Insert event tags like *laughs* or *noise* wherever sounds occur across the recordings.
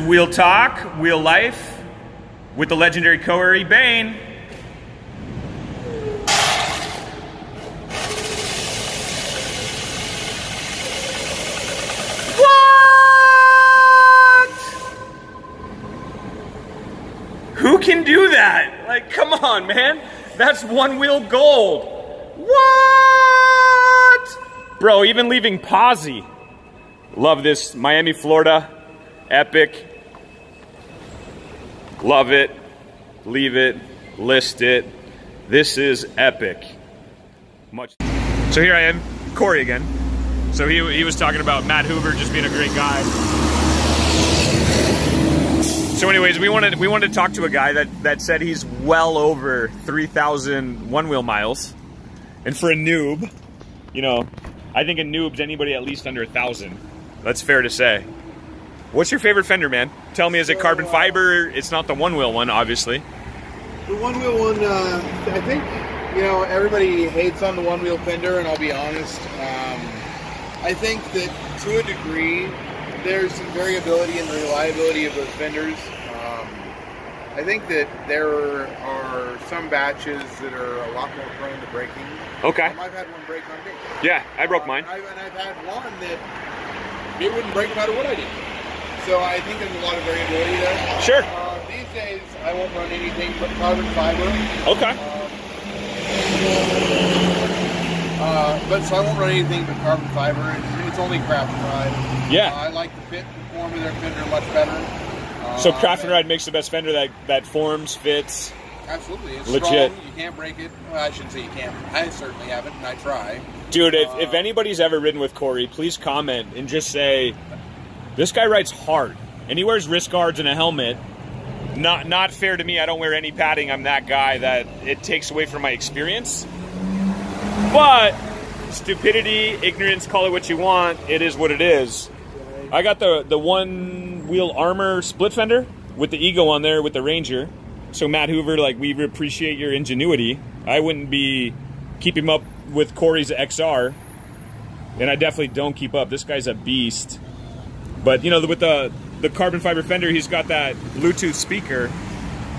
Wheel Talk, Wheel Life, with the legendary Cory Boehne. What? Who can do that? Like, come on, man. That's one wheel gold. What? Bro, even leaving Posy. Love this Miami, Florida. Epic. Love it. Leave it. List it. This is epic. Much. So here I am, Cory again. So he, he was talking about Matt Hoover just being a great guy. So anyways, we wanted we wanted to talk to a guy that, that said he's well over 3,000 one-wheel miles. And for a noob, you know, I think a noob's anybody at least under a 1,000. That's fair to say. What's your favorite fender, man? Tell me, is it carbon fiber? It's not the one-wheel one, obviously. The one wheel one, uh, I think, you know, everybody hates on the one wheel fender, and I'll be honest. Um, I think that to a degree, there's some variability in the reliability of those fenders. Um, I think that there are some batches that are a lot more prone to breaking. Okay. Um, I've had one break on me. Yeah, I broke mine. I've, and I've had one that it wouldn't break no matter what I did. So I think there's a lot of variability there. Sure. Uh, these days, I won't run anything but carbon fiber. Okay. Uh, but so I won't run anything but carbon fiber. and It's only craft and ride. Yeah. Uh, I like the fit and form of their fender much better. Uh, So craft and ride makes the best fender that that forms, fits. Absolutely. It's Legit. strong. You can't break it. Well, I shouldn't say you can't. I certainly haven't, and I try. Dude, if, Uh, if anybody's ever ridden with Cory, please comment and just say, this guy rides hard and he wears wrist guards and a helmet. Not not fair to me. I don't wear any padding. I'm that guy that it takes away from my experience. But stupidity, ignorance, call it what you want. It is what it is. I got the the one wheel armor split fender with the ego on there with the Ranger. So Matt Hoover, like we appreciate your ingenuity. I wouldn't be keeping up with Cory's XR, and I definitely don't keep up. This guy's a beast. But you know, with the the carbon fiber fender, he's got that Bluetooth speaker,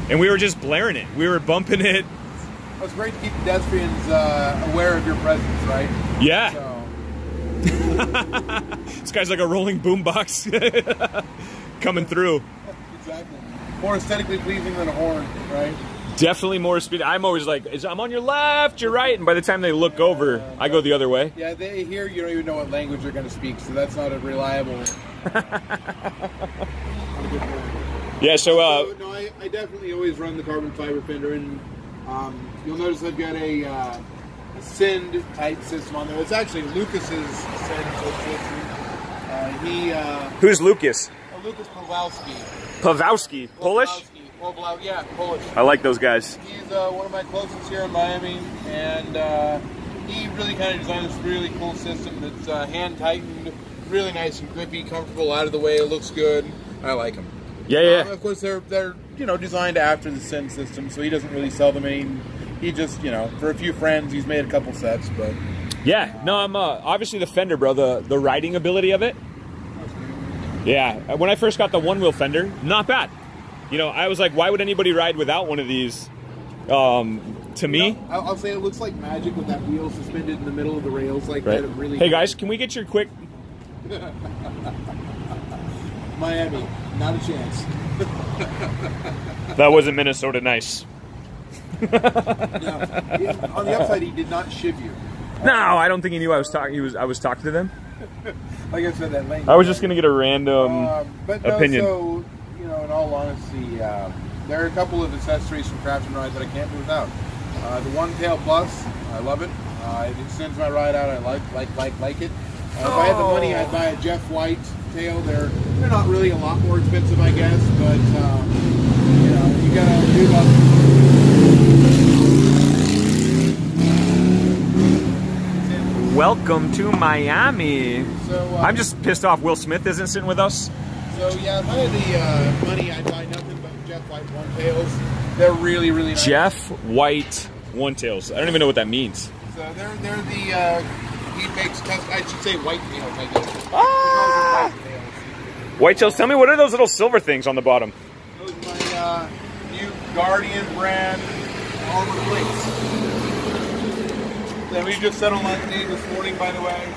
and we were just blaring it. We were bumping it. Well, it's great to keep pedestrians uh, aware of your presence, right? Yeah, So, *laughs* this guy's like a rolling boombox *laughs* coming through. exactly. More aesthetically pleasing than a horn, right? Definitely more speed. I'm always like, I'm on your left, you're right, and by the time they look over, I go the other way. Yeah, they here you don't even know what language they're going to speak, so that's not a reliable. Not a good point. Yeah. So, uh, So, no, I, I definitely always run the carbon fiber fender, and um, you'll notice I've got a, uh, a Send type system on there. It's actually Lucas's Send system. Uh, he, uh, who's Lucas? oh, Lucas Pawlowski. Pawlowski, Polish. Pawlowski. Yeah, Polish. I like those guys. He's uh, one of my closest here in Miami, and uh, he really kind of designed this really cool system that's uh, hand tightened, really nice and grippy, comfortable, out of the way. It looks good. I like them. Yeah, Um, yeah. of course, they're they're you know designed after the Sin system, so he doesn't really sell them any. He just you know for a few friends, he's made a couple sets, but Yeah, no, I'm uh, obviously the fender, bro. The the riding ability of it. Yeah, when I first got the one wheel fender, not bad. You know, I was like, why would anybody ride without one of these? Um, to me, I'll, I'll say it looks like magic with that wheel suspended in the middle of the rails like right? that. Really. Hey guys, can we get your quick? *laughs* Miami, not a chance. That wasn't Minnesota nice. *laughs* No, he- on the upside, he did not shiv you. No, I don't think he knew I was talking. He was. I was talking to them. *laughs* Like I said, that lane. I was just gonna get a random. Um, but no, opinion. so you know, in all honesty, um, there are a couple of accessories from Craft and Ride that I can't do without. Uh, the One Tail Plus, I love it. Uh, it extends my ride out. I like, like, like, like it. Uh, if I had the money, I'd buy a Jeff White tail. They're they're not really a lot more expensive, I guess, but um, you know, you gotta do. Welcome to Miami. So uh, I'm just pissed off. Will Smith isn't sitting with us. So yeah, if I had the uh, money, I'd buy nothing but Jeff White One Tails. They're really, really nice. Jeff White one tails. I don't even know what that means. So they're they're the uh, he makes custom. I should say white tails. I guess. Ah! White tails. Whitetails, tell me what are those little silver things on the bottom? Those are my uh, new Guardian brand armor plates. That we just settled on the name this morning, by the way.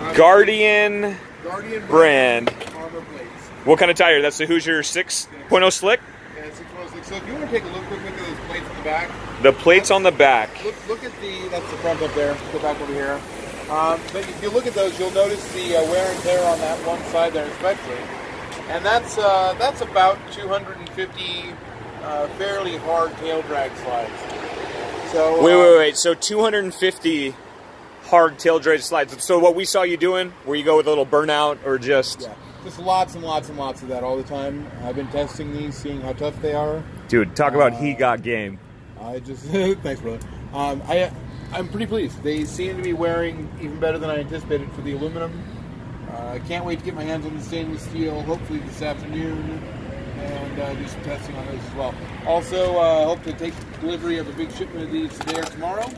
Uh, Guardian Guardian brand. armor plates. What kind of tire? That's the Hoosier 6.0 slick? Yeah, it's a close look. So if you want to take a look, quick look at those plates on the back. The plates on the back. Look, look at the, that's the front up there, go back over here. Um, but if you look at those, you'll notice the uh, wear and tear on that one side there especially. And that's, uh, that's about 250 uh, fairly hard tail drag slides. So, Wait, uh, wait, wait. So 250 hard tail drag slides. So what we saw you doing, where you go with a little burnout or just... Yeah, just lots and lots and lots of that all the time. I've been testing these, seeing how tough they are. Dude, talk about he got game. I just *laughs* thanks, brother. Um, I I'm pretty pleased. They seem to be wearing even better than I anticipated for the aluminum. Uh, I can't wait to get my hands on the stainless steel. Hopefully this afternoon, and uh, do some testing on those as well. Also, uh, hope to take delivery of a big shipment of these today or tomorrow,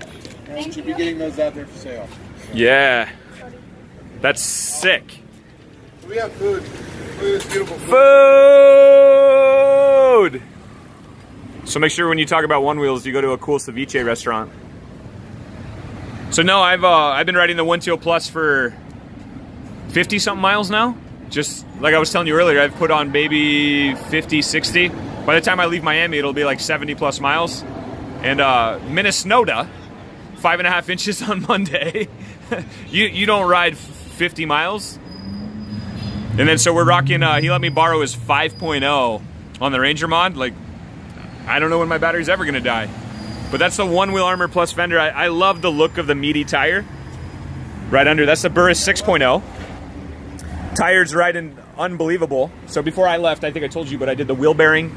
and should be getting those out there for sale. Yeah. That's sick. So we have food. Look at beautiful food. Food! So make sure when you talk about one wheels, you go to a cool ceviche restaurant. So no, I've uh, I've been riding the One Tail Plus for 50 something miles now. Just like I was telling you earlier, I've put on maybe 50, 60. By the time I leave Miami, it'll be like 70 plus miles. And uh, Minnesota, five and a half inches *laughs* on Monday. *laughs* you you don't ride 50 miles. And then so we're rocking. Uh, he let me borrow his 5.0 on the Ranger mod. Like I don't know when my battery's ever gonna die. But that's the one wheel armor plus fender. I, I love the look of the meaty tire. Right under, that's the Burris 6.0. Tires riding unbelievable. So before I left, I think I told you, but I did the wheel bearing.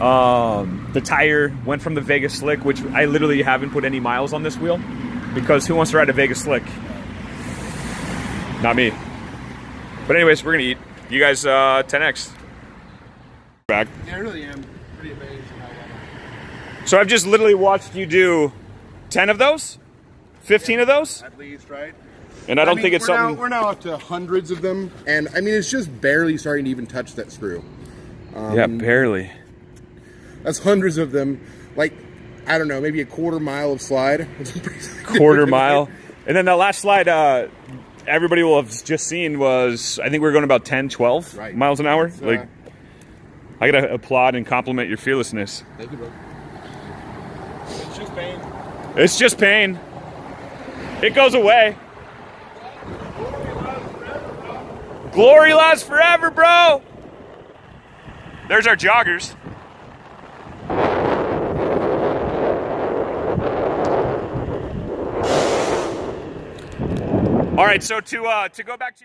Um, the tire went from the Vegas Slick, which I literally haven't put any miles on this wheel. Because who wants to ride a Vegas Slick? Not me. But anyways, we're gonna eat. You guys, uh, 10x. Back. Yeah, I really am pretty amazed. So I've just literally watched you do 10 of those? 15 of those? At least, right? And I don't mean, think it's we're something. Now, we're now up to hundreds of them, and I mean, it's just barely starting to even touch that screw. yeah, barely. That's hundreds of them. Like, I don't know, maybe a quarter mile of slide. *laughs* *laughs* Quarter mile. And then the last slide, uh, everybody will have just seen was, I think we were going about 10, 12 Right. miles an hour. Uh, like, I got to applaud and compliment your fearlessness. Thank you, bro. It's just pain. It's just pain. It goes away. Glory lasts forever, bro. There's our joggers. All right, so to uh, to go back to your